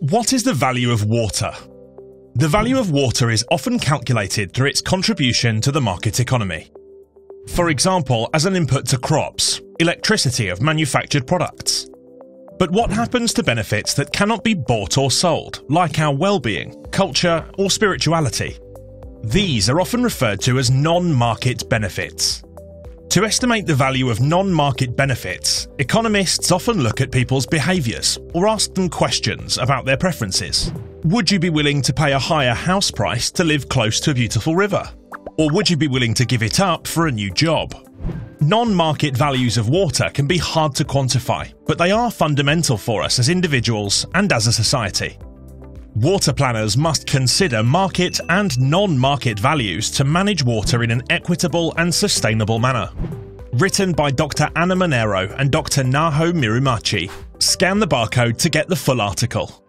What is the value of water? The value of water is often calculated through its contribution to the market economy. For example, as an input to crops, electricity of manufactured products. But what happens to benefits that cannot be bought or sold, like our well-being, culture, or spirituality? These are often referred to as non-market benefits. To estimate the value of non-market benefits, economists often look at people's behaviours or ask them questions about their preferences. Would you be willing to pay a higher house price to live close to a beautiful river? Or would you be willing to give it up for a new job? Non-market values of water can be hard to quantify, but they are fundamental for us as individuals and as a society. Water planners must consider market and non-market values to manage water in an equitable and sustainable manner. Written by Dr. Ana Manero and Dr. Naho Mirumachi. Scan the barcode to get the full article.